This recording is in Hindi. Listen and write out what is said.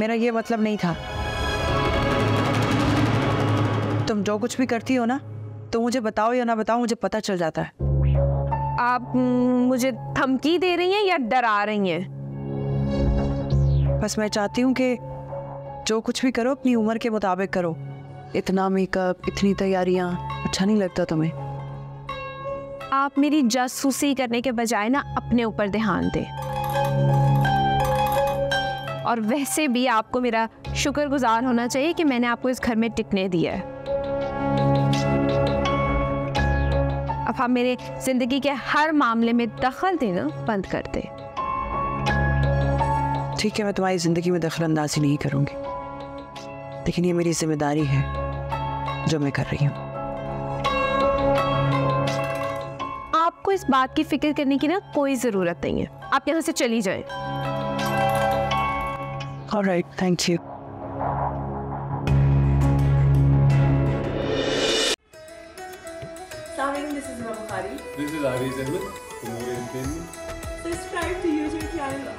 मेरा ये मतलब नहीं था। तुम जो कुछ भी करती हो ना तो मुझे बताओ या ना बताओ मुझे पता चल जाता है। आप मुझे धमकी दे रही हैं या डरा रही हैं? बस मैं चाहती हूँ कि जो कुछ भी करो अपनी उम्र के मुताबिक करो। इतना मेकअप इतनी तैयारियाँ अच्छा नहीं लगता तुम्हें। आप मेरी जासूसी करने के बजाय ना अपने ऊपर ध्यान दें। और वैसे भी आपको मेरा शुक्रगुजार होना चाहिए कि मैंने आपको इस घर में टिकने दिया है। अब आप मेरे ज़िंदगी के हर मामले में दखल देना बंद कर दें। ठीक है मैं तुम्हारी ज़िंदगी में दखल अंदाजी नहीं करूँगी। लेकिन ये मेरी ज़िम्मेदारी है जो मैं कर रही हूँ। आपको इस बात की फ़िक्र करने की ना कोई ज़रूरत नहीं है। आप यहाँ से चली जाएँ। All right. Thank you. Starring this is Ramkhari. This is Ari Zerman. For more entertainment, subscribe to YouTube channel.